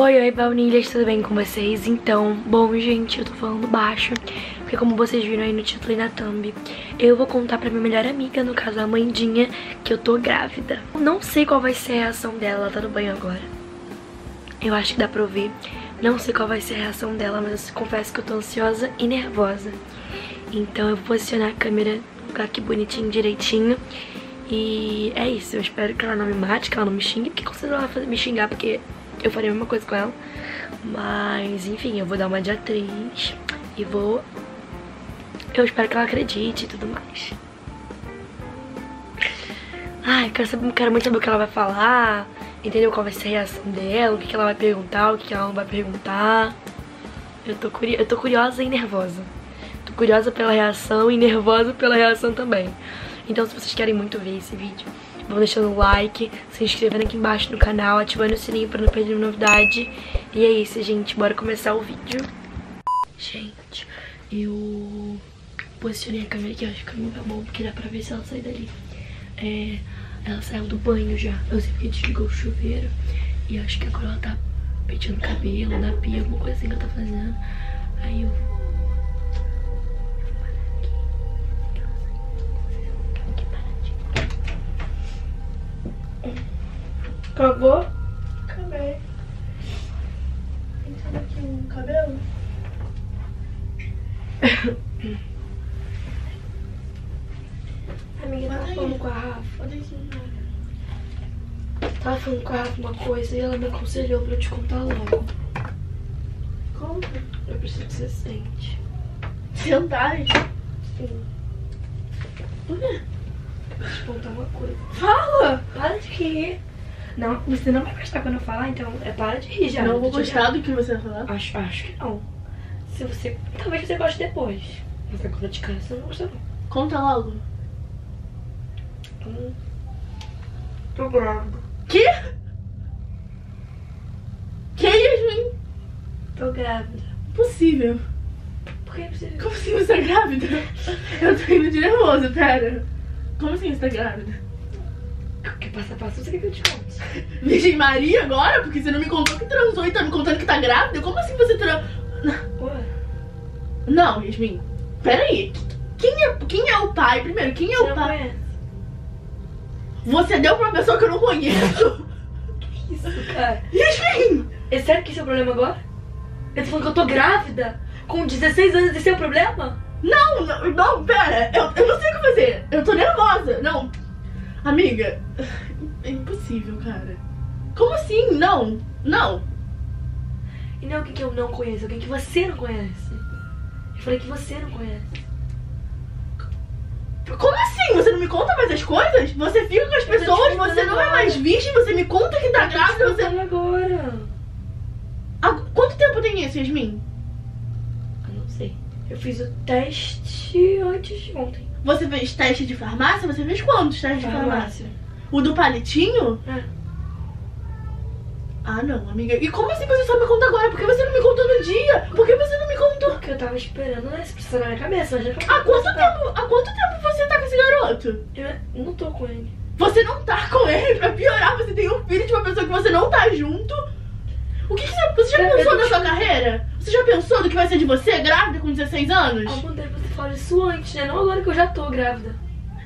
Oi, oi, baunilhas, tudo bem com vocês? Então, bom, gente, eu tô falando baixo, porque como vocês viram aí no título e na thumb, eu vou contar pra minha melhor amiga, no caso a Amandinha, que eu tô grávida. Não sei qual vai ser a reação dela, ela tá no banho agora. Eu acho que dá pra ouvir. Não sei qual vai ser a reação dela, mas confesso que eu tô ansiosa e nervosa. Então eu vou posicionar a câmera lugar aqui bonitinho, direitinho. E é isso, eu espero que ela não me mate, que ela não me xingue, porque com certeza ela vai me xingar, porque eu faria a mesma coisa com ela. Mas, enfim, eu vou dar uma de atriz e vou... Eu espero que ela acredite e tudo mais. Ai, quero, saber, quero muito saber o que ela vai falar, entendeu? Qual vai ser a reação dela, o que, ela vai perguntar, o que, que ela não vai perguntar. Eu tô, curi eu tô curiosa e nervosa. Tô curiosa pela reação e nervosa pela reação também. Então, se vocês querem muito ver esse vídeo, vão deixando o like, se inscrevendo aqui embaixo no canal, ativando o sininho pra não perder novidade. E é isso, gente. Bora começar o vídeo. Gente, eu posicionei a câmera aqui, acho que não tá bom, porque dá pra ver se ela sai dali. É, ela saiu do banho já. Eu sei que desligou o chuveiro. E acho que agora ela tá penteando cabelo, na pia, alguma coisa assim que ela tá fazendo. Aí eu Acabou? Acabei. Pensando aqui um cabelo. Amiga, tava Vai. falando com a Rafa. Tava falando com a Rafa uma coisa e ela me aconselhou pra eu te contar logo. Conta. Eu preciso que você sente. Sentar. Sim. Por quê? Te contar uma coisa. Fala! Para de rir. Não, você não vai gostar quando eu falar, então é para de rir já. não eu vou gostar do que você vai falar. Acho, acho que não. Se você. Talvez você goste depois. Mas agora de cara você não gosta não. Conta logo. Hum. Tô grávida. Que? Que, Yasmin? Tô grávida. Impossível. Por que você. Como assim você tá grávida? Eu tô indo de nervoso, pera. Como assim você tá grávida? Que passo a passo você quer que eu te conte? Virgem Maria agora? Porque você não me contou que transou e tá me contando que tá grávida? Como assim você tra... Ué? Não, Yasmin. Pera aí. Quem é, quem é o pai? Primeiro, quem é o não pai? conhece? Você deu pra uma pessoa que eu não conheço. Isso, cara. Yasmin! É sério que esse é o problema agora? Eu tô falando que eu tô grávida? Com 16 anos, esse é o problema? Não, não, não, pera. Eu, eu não sei o que fazer. Eu tô nervosa. Não. Amiga, é impossível, cara. Como assim? Não, não. E não é alguém que eu não conheço, é alguém que você não conhece. Eu falei que você não conhece. Como assim? Você não me conta mais as coisas? Você fica com as Eu pessoas, você não é agora. mais virgem, você me conta que tá grávida, você. agora. Há quanto tempo tem isso, Yasmin? Eu fiz o teste antes de ontem. Você fez teste de farmácia? Você fez quantos testes de farmácia? O do palitinho? É. Ah, não, amiga. E como assim você só me conta agora? Por que você não me contou no dia? Por que você não me contou? Porque eu tava esperando, né? Precisar na minha cabeça. Já Há quanto tempo, há quanto tempo você tá com esse garoto? Eu não tô com ele. Você não tá com ele pra piorar, você tem um filho de uma pessoa que você não tá junto. O que, que você, você já Eu- pensou na sua carreira? Você já pensou do que vai ser de você, grávida com 16 anos? Algum tempo você fala isso antes, né? Não agora que eu já tô grávida.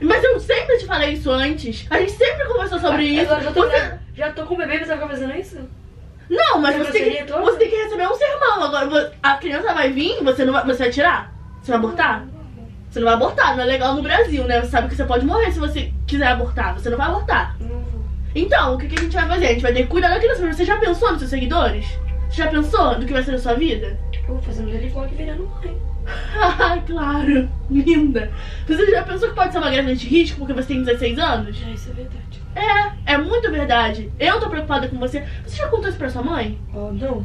Mas eu sempre te falei isso antes. A gente sempre conversou sobre isso. Agora já tô, Você- já tô com o bebê e você vai ficar fazendo isso? Não, mas Você tem, que, você tem que receber um sermão. Agora, a criança vai vir, você não vai, você vai tirar? Você vai abortar? Você não vai abortar, não é legal no Brasil, né? Você sabe que você pode morrer se você quiser abortar. Você não vai abortar. Então, o que, que a gente vai fazer? A gente vai ter que cuidar da criança. Mas você já pensou nos seus seguidores? Você já pensou do que vai ser da sua vida? Eu vou fazer um vlog virando mãe. Ah, claro. Linda. Você já pensou que pode ser uma gravidez de risco porque você tem 16 anos? Já isso é verdade. É, é muito verdade. Eu tô preocupada com você. Você já contou isso pra sua mãe? Oh, não.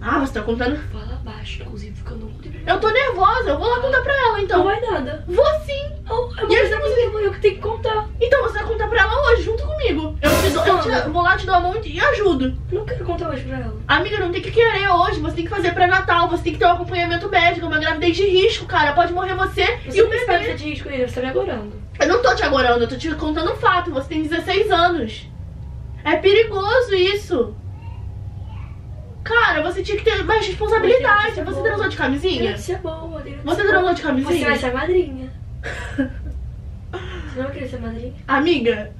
Ah, você tá contando? Fala baixo, inclusive, porque eu não contei pra minha Eu tô nervosa, eu vou lá contar pra ela Não então. vai nada. Vou sim. Oh, é E aí, coisa você- minha mãe, eu que tenho que contar. Então você vai contar pra ela hoje, junto comigo. Eu, te vou lá, te dou a mão e ajudo. Não quero contar hoje pra ela. Amiga, não tem que querer hoje. Você tem que fazer pré-natal. Você tem que ter um acompanhamento médico. Uma gravidez de risco, cara. Pode morrer você, Você e o não bebê. se é de risco ainda, você tá me agorando. Eu não tô te agorando, eu tô te contando um fato. Você tem 16 anos. É perigoso isso. Cara, você tinha que ter mais responsabilidade. Você transou de camisinha? Isso é bom, Rodrigo. Você transou de Você vai camisinha? ser madrinha. Você não vai querer ser madrinha? Amiga,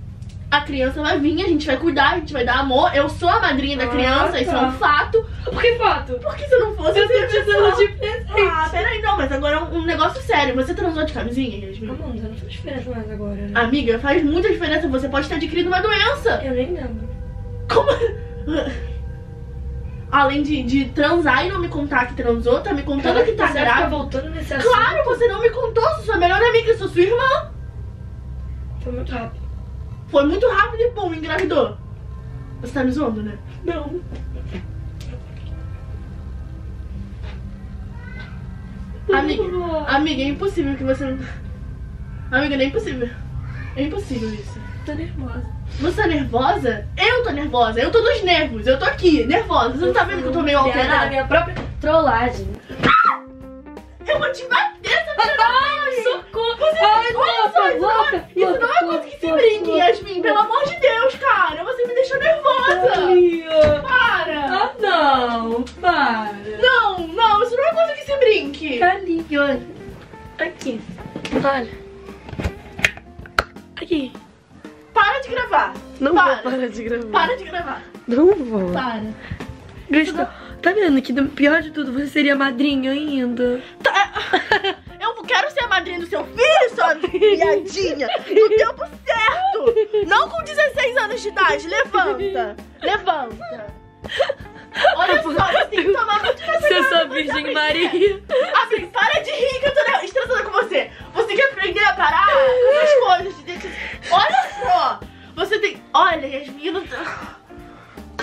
a criança vai vir, a gente vai cuidar, a gente vai dar amor. Eu sou a madrinha da Ah, criança, isso é um tá. fato. Por que foto? Porque se não fosse, Eu tô precisando de presente. Ah, peraí, não, mas agora é um um negócio sério. Você transou de camisinha, Yasmin? Amanda, não faz diferença mais agora, né? Amiga, faz muita diferença. Você pode ter adquirido uma doença. Eu nem lembro. Como? Além de, de transar e não me contar que transou, tá me contando que tá grávida. voltando nesse assunto. Claro, você não me contou, sou sua melhor amiga, sou sua irmã. Foi muito rápido. Foi muito rápido e pum, engravidou. Você tá me zoando, né? Não. Amiga, amiga, é impossível que você não. Amiga, não é impossível. É impossível isso. Tô nervosa. Você tá nervosa? Eu tô nervosa, eu tô nos nervos, eu tô aqui, nervosa. Você não tá vendo que eu tô meio alterada? minha própria trollagem. Eu vou te bater, essa Socorro! Você, Ai, olha só, louca, isso não é- Isso não é coisa que se brinque. Yasmin. Pelo amor de Deus, cara. Você me deixou nervosa. Amiga. Para. Ah, não. Para. Não, não. Isso não é coisa que se brinque. Ali, olha. Aqui. Olha. Aqui. Para de gravar. Não Para. vou parar de gravar. Para de gravar. Não vou. Para. Gustavo, tá vendo que pior de tudo, você seria madrinha ainda. Tá. Eu quero ser a madrinha do seu filho, sua viadinha. No tempo certo. Não com 16 anos de idade. Levanta. Levanta. Olha só, você tem que tomar muito cuidado sou com Virgem Maria. Assim, para de rir que eu tô estressada com você. Você quer aprender a parar com essas coisas? Olha só. Você tem... Olha, Yasmin, não...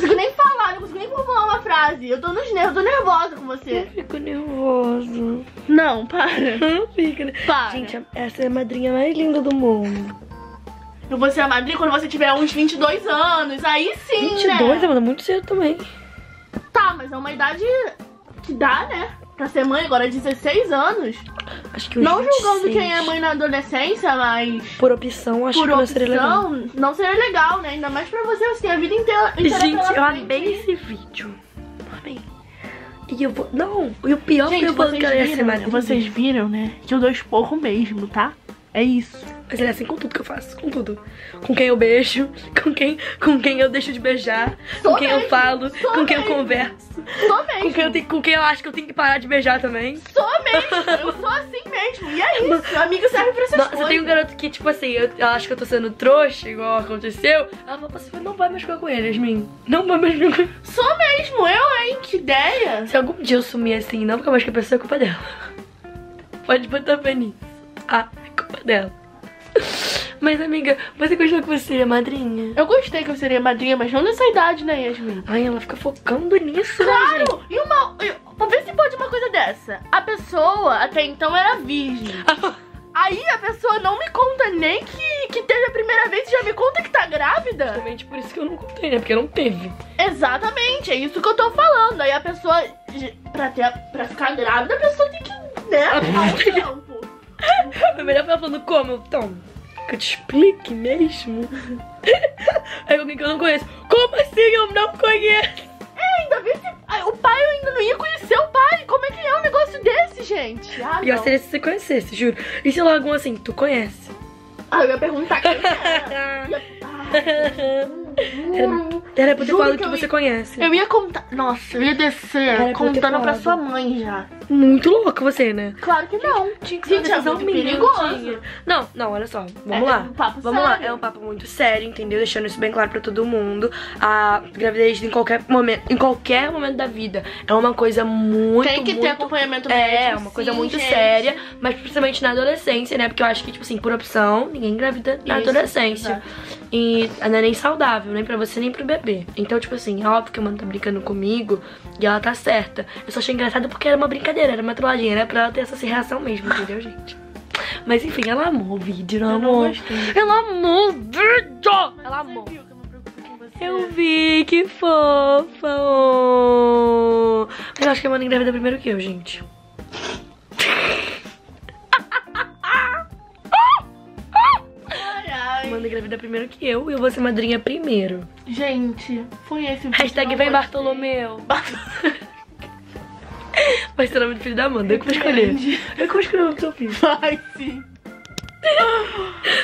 consigo nem falar, não consigo nem formular uma frase. Eu tô nos nervos, eu tô nervosa com você. Fico nervosa. Não, para. Não fica. né? Para. Gente, essa é a madrinha mais linda do mundo. Eu vou ser a madrinha quando você tiver uns 22 anos. Aí sim, 22, né? Amanda, muito cedo também. Tá, mas é uma idade que dá, né? Pra ser mãe agora, 16 anos. Acho que Não julgando 26. quem é mãe na adolescência, mas... Por opção, acho por que não seria legal. opção, não seria legal, né? Ainda mais pra você, você tem a vida inteira. inteira Gente, eu amei esse vídeo. Amei. E eu vou. Não, e o pior foi Gente, eu vocês ela ia ser viram, né? vocês viram, né? Que eu dou esporro mesmo, tá? É isso. Mas ele é assim com tudo que eu faço, com tudo. Com quem eu beijo, com quem, com quem eu deixo de beijar, Sou com quem eu mesmo, falo, sou com quem eu mesmo. converso, Sou com mesmo. quem, eu tenho, com quem eu acho que eu tenho que parar de beijar também. Sou mesmo. Eu sou assim mesmo. E é isso. Amigo serve pra essas Nossa, coisas. tem um garoto que, tipo assim, eu, eu acho que eu tô sendo trouxa, igual aconteceu. Ela falou, você não vai mais ficar com ele, Yasmin. Não vai mais ficar com ele. Sou mesmo. Eu, hein? Que ideia. Se algum dia eu sumir assim, não ficar mais com a pessoa, é culpa dela. Pode botar fé nisso. Ah, é culpa dela. Mas, amiga, você gostou que você seria madrinha? Eu gostei que eu seria madrinha, mas não nessa idade, né, Yasmin? Ai, ela fica focando nisso, né? Claro! E uma. e- Pra ver se pode uma coisa dessa. A pessoa até então era virgem. Aí a pessoa não me conta nem que, que teve a primeira vez e já me conta que tá grávida. Justamente por isso que eu não contei, né? Porque não teve. Exatamente, é isso que eu tô falando. Aí a pessoa, pra, ter, pra ficar grávida, a pessoa tem que, né, tempo. Foi melhor ela falando como, Tom? Que eu te explique mesmo. Aí alguém que eu não conheço. Como assim eu não conheço? É, ainda se. ai, O pai eu ainda não ia conhecer o pai. Como é que é um negócio desse, gente? Ah, Pior não. seria se você conhecesse, juro. E se logo assim, tu conhece? Ah, eu ia perguntar quem era. Ia- juro. Era pra ter Juro falado que que, você ia- conhece. Eu ia contar. Nossa, eu ia descer é contando pra sua mãe já. Muito louco você, né? Claro que não. Tinha que Gente, ser uma é muito perigoso. não. Não, olha só. Vamos É lá. um papo Vamos lá. sério. É um papo muito sério, entendeu? Deixando isso bem claro pra todo mundo. A gravidez em qualquer momento, em qualquer momento da vida é uma coisa muito Tem que ter muito acompanhamento médico. É, uma coisa sim, muito gente. séria, mas principalmente na adolescência, né? Porque eu acho que, tipo assim, por opção, ninguém engravida na Isso, adolescência. exato. E não é nem saudável, nem pra você, nem pro bebê. Então, tipo assim, é óbvio que a mãe tá brincando comigo e ela tá certa. Eu só achei engraçado porque era uma brincadeira, era uma trolladinha, era pra ela ter essa reação mesmo, entendeu, gente? Mas enfim, ela amou o vídeo, não amou. Ela amou o vídeo! Ela amou. Viu que eu me preocupo com você? Eu vi, que fofa! oh. Mas eu acho que a Amanda engravida primeiro que eu, gente. Amanda engravida primeiro que eu e eu vou ser madrinha primeiro. Gente, foi esse vídeo. Hashtag vem gostei. Bartolomeu. Vai ser o nome do filho da Amanda, eu que vou escolher. Eu que vou escolher o nome do seu filho. Vai sim.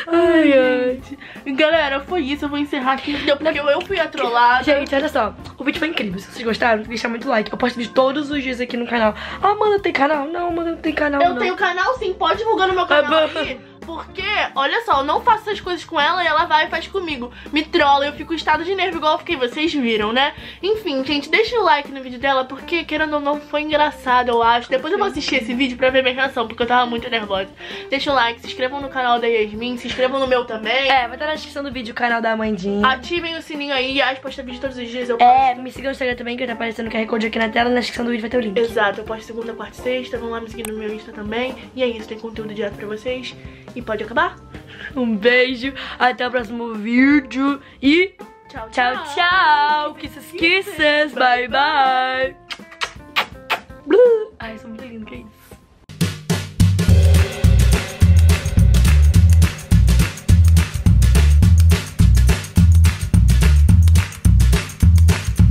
Ai, ai. Galera, foi isso. Eu vou encerrar aqui. Deu porque eu fui a trollada. Gente, olha só, o vídeo foi incrível. Se vocês gostaram, deixa muito like. Eu posto vídeo todos os dias aqui no canal. Ah, Amanda tem canal? Não, Amanda não tem canal. Eu não. tenho canal sim, pode divulgar no meu canal bom. aí. Porque, olha só, eu não faço essas coisas com ela e ela vai e faz comigo. Me trola, eu fico em estado de nervo igual eu fiquei, vocês viram, né? Enfim, gente, deixa o like no vídeo dela, porque, querendo ou não, foi engraçado, eu acho. Depois eu vou assistir esse vídeo pra ver minha reação, porque eu tava muito nervosa. Deixa o like, se inscrevam no canal da Yasmin, se inscrevam no meu também. É, vai estar na descrição do vídeo o canal da Amandinha. Ativem o sininho aí, as posta vídeo todos os dias. Eu É, me siga no Instagram também, que tá aparecendo o QR Code aqui na tela. Na descrição do vídeo vai ter o link. Exato, eu posto segunda, quarta e sexta. Vão lá me seguir no meu Insta também. E é isso, tem conteúdo direto pra vocês. E pode acabar? Um beijo, até o próximo vídeo e Tchau, tchau, tchau. Kisses, kisses, bye, bye. Blue.